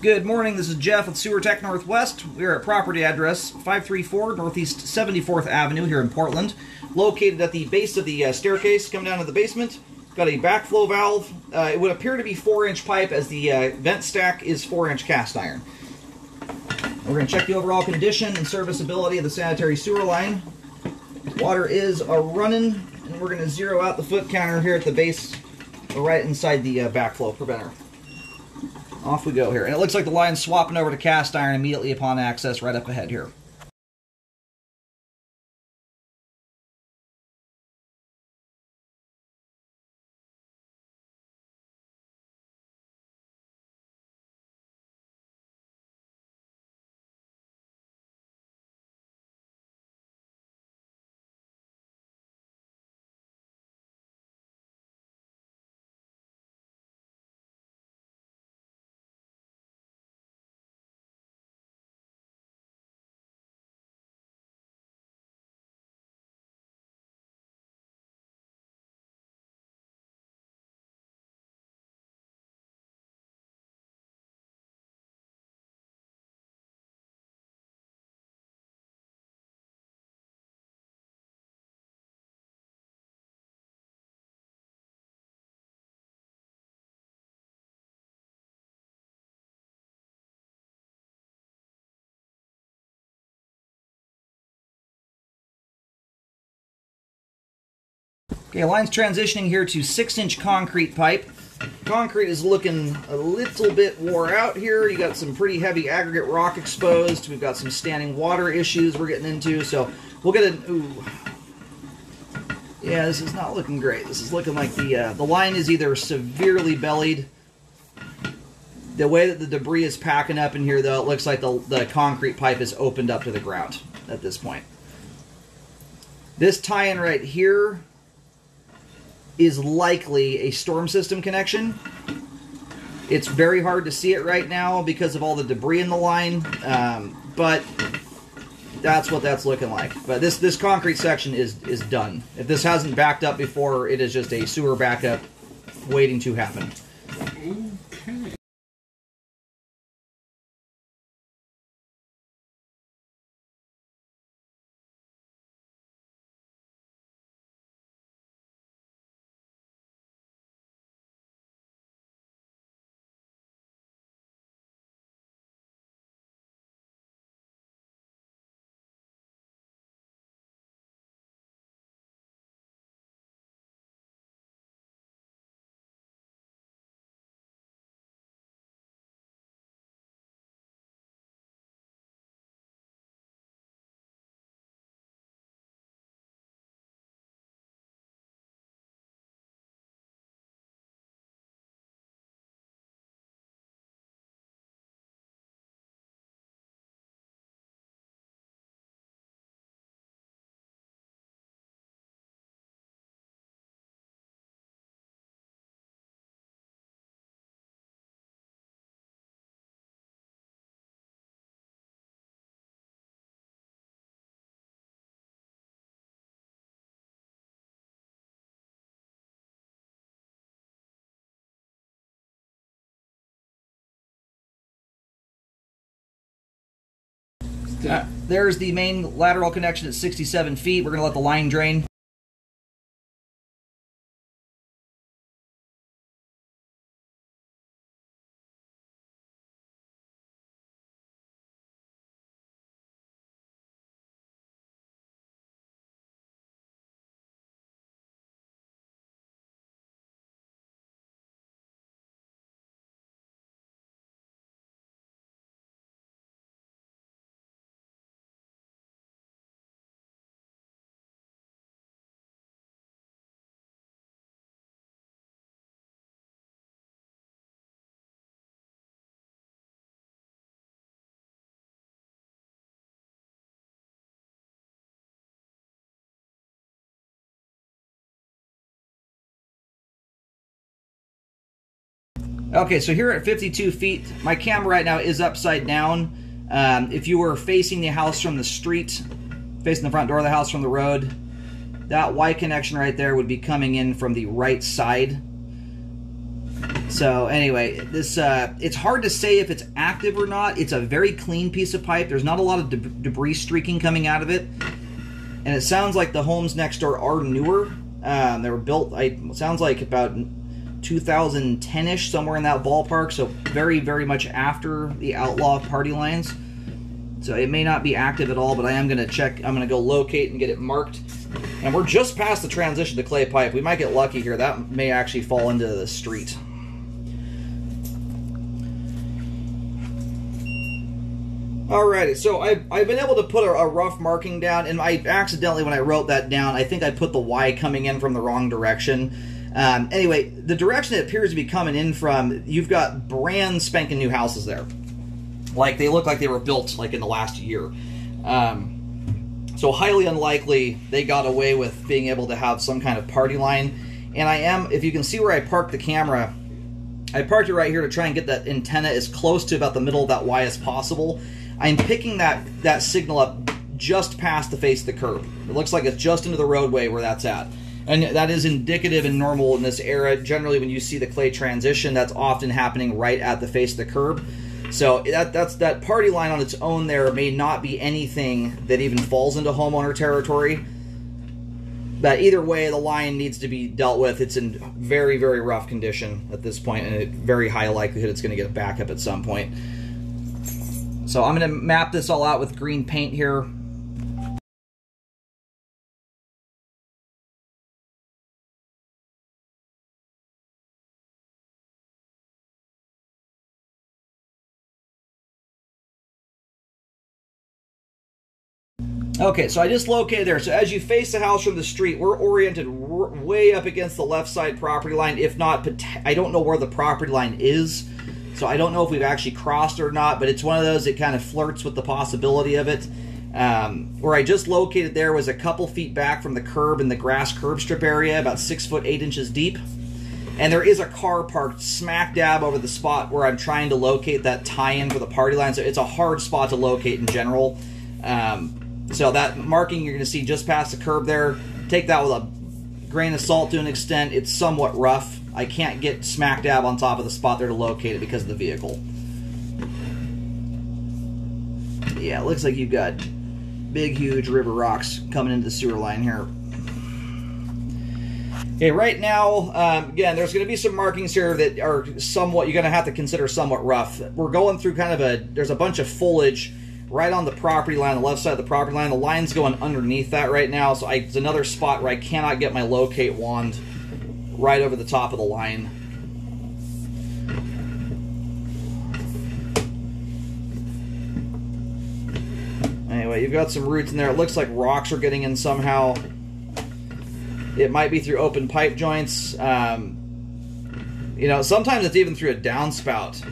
Good morning, this is Jeff with Sewer Tech Northwest. We're at property address 534 Northeast 74th Avenue here in Portland. Located at the base of the uh, staircase, coming down to the basement. Got a backflow valve. Uh, it would appear to be 4 inch pipe as the uh, vent stack is 4 inch cast iron. We're going to check the overall condition and serviceability of the sanitary sewer line. Water is running, and we're going to zero out the foot counter here at the base, right inside the uh, backflow preventer. Off we go here. And it looks like the line's swapping over to cast iron immediately upon access right up ahead here. Okay, line's transitioning here to six inch concrete pipe. Concrete is looking a little bit wore out here. You got some pretty heavy aggregate rock exposed. We've got some standing water issues we're getting into. So we'll get an ooh. Yeah, this is not looking great. This is looking like the uh, the line is either severely bellied. The way that the debris is packing up in here, though, it looks like the, the concrete pipe is opened up to the ground at this point. This tie-in right here is likely a storm system connection. It's very hard to see it right now because of all the debris in the line, um, but that's what that's looking like. But this this concrete section is is done. If this hasn't backed up before, it is just a sewer backup waiting to happen. There's the main lateral connection at 67 feet. We're going to let the line drain. Okay, so here at 52 feet, my camera right now is upside down. Um, if you were facing the house from the street, facing the front door of the house from the road, that Y connection right there would be coming in from the right side. So anyway, this uh, it's hard to say if it's active or not. It's a very clean piece of pipe. There's not a lot of deb- debris streaking coming out of it, and it sounds like the homes next door are newer. Um, they were built. I sounds like about 2010ish, somewhere in that ballpark. So very, very much after the outlaw party lines. So it may not be active at all, but I am going to check. I'm going to go locate and get it marked. And we're just past the transition to clay pipe. We might get lucky here. That may actually fall into the street. Alrighty, so I've, I've been able to put a, a, rough marking down, and I accidentally, when I wrote that down, I think I put the Y coming in from the wrong direction. Um, anyway, the direction it appears to be coming in from, you've got brand spanking new houses there. Like, they look like they were built, like, in the last year. Um, so highly unlikely they got away with being able to have some kind of party line. And I am, if you can see where I parked the camera, I parked it right here to try and get that antenna as close to about the middle of that Y as possible. I'm picking that that signal up just past the face of the curb. It looks like it's just into the roadway where that's at. And that is indicative and normal in this era. Generally, when you see the clay transition, that's often happening right at the face of the curb. So that that's that party line on its own there may not be anything that even falls into homeowner territory. But either way, the line needs to be dealt with. It's in very, very rough condition at this point, and a very high likelihood it's going to get a backup at some point. So I'm going to map this all out with green paint here. Okay, so I just located there. So as you face the house from the street, we're oriented way up against the left side property line. If not, I don't know where the property line is. So I don't know if we've actually crossed or not, but it's one of those that kind of flirts with the possibility of it. Um, where I just located there was a couple feet back from the curb in the grass curb strip area, about six foot eight inches deep. And there is a car parked smack dab over the spot where I'm trying to locate that tie in for the party line. So it's a hard spot to locate in general. Um, so that marking you're going to see just past the curb there, take that with a grain of salt to an extent. It's somewhat rough. I can't get smack dab on top of the spot there to locate it because of the vehicle. Yeah, it looks like you've got big, huge river rocks coming into the sewer line here. Okay, right now, um, again, there's going to be some markings here that are somewhat, you're going to have to consider somewhat rough. We're going through kind of a, there's a bunch of foliage right on the property line, the left side of the property line. The line's going underneath that right now, so I, it's another spot where I cannot get my locate wand right over the top of the line. Anyway, you've got some roots in there. It looks like rocks are getting in somehow. It might be through open pipe joints. Um, you know, sometimes it's even through a downspout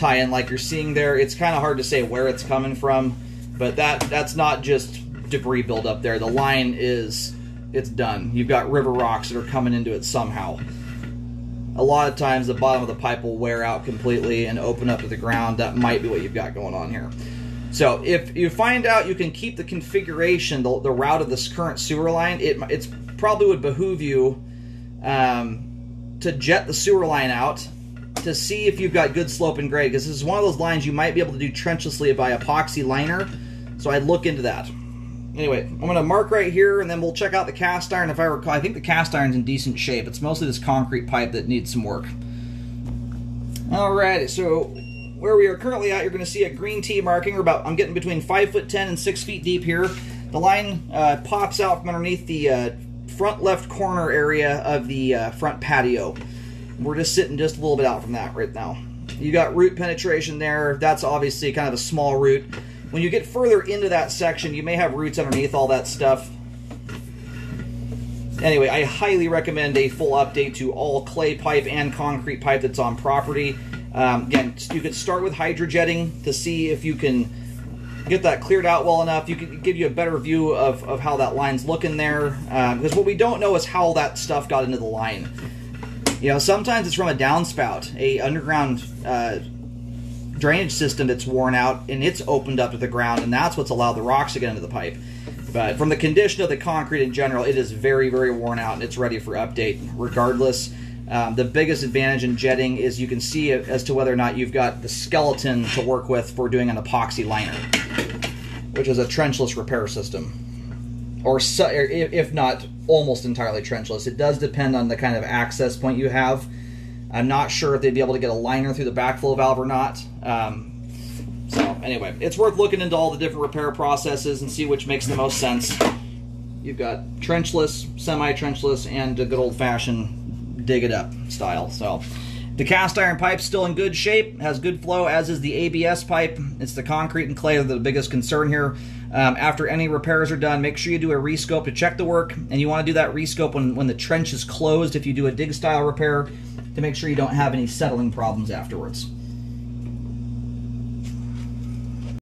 tie-in like you're seeing there. It's kind of hard to say where it's coming from, but that that's not just debris buildup there. The line is it's done. You've got river rocks that are coming into it somehow. A lot of times the bottom of the pipe will wear out completely and open up to the ground. That might be what you've got going on here. So if you find out you can keep the configuration, the, the route of this current sewer line, it it's probably would behoove you um, to jet the sewer line out to see if you've got good slope and grade because this is one of those lines you might be able to do trenchlessly by epoxy liner. So I'd look into that. Anyway, I'm going to mark right here and then we'll check out the cast iron if I recall. I think the cast iron's in decent shape. It's mostly this concrete pipe that needs some work. Alright, so where we are currently at, you're going to see a green T marking. Or about I'm getting between 5 foot 10 and 6 feet deep here. The line uh, pops out from underneath the uh, front left corner area of the uh, front patio. We're just sitting just a little bit out from that right now. You got root penetration there. That's obviously kind of a small root. When you get further into that section, you may have roots underneath all that stuff. Anyway, I highly recommend a full update to all clay pipe and concrete pipe that's on property. Um, again, you could start with hydrojetting to see if you can get that cleared out well enough. You can give you a better view of, of how that line's looking there. Um, because what we don't know is how that stuff got into the line. You know, sometimes it's from a downspout, a underground uh, drainage system that's worn out and it's opened up to the ground, and that's what's allowed the rocks to get into the pipe. But from the condition of the concrete in general, it is very, very worn out and it's ready for update regardless. Um, the biggest advantage in jetting is you can see as to whether or not you've got the skeleton to work with for doing an epoxy liner, which is a trenchless repair system, or, so, or if if not almost entirely trenchless. It does depend on the kind of access point you have. I'm not sure if they'd be able to get a liner through the backflow valve or not. Um, so anyway, it's worth looking into all the different repair processes and see which makes the most sense. You've got trenchless, semi-trenchless, and a good old-fashioned dig it up style. So the cast iron pipe's still in good shape, has good flow, as is the ABS pipe. It's the concrete and clay that are the biggest concern here. Um, after any repairs are done, make sure you do a rescope to check the work, and you want to do that rescope when, when the trench is closed if you do a dig style repair to make sure you don't have any settling problems afterwards.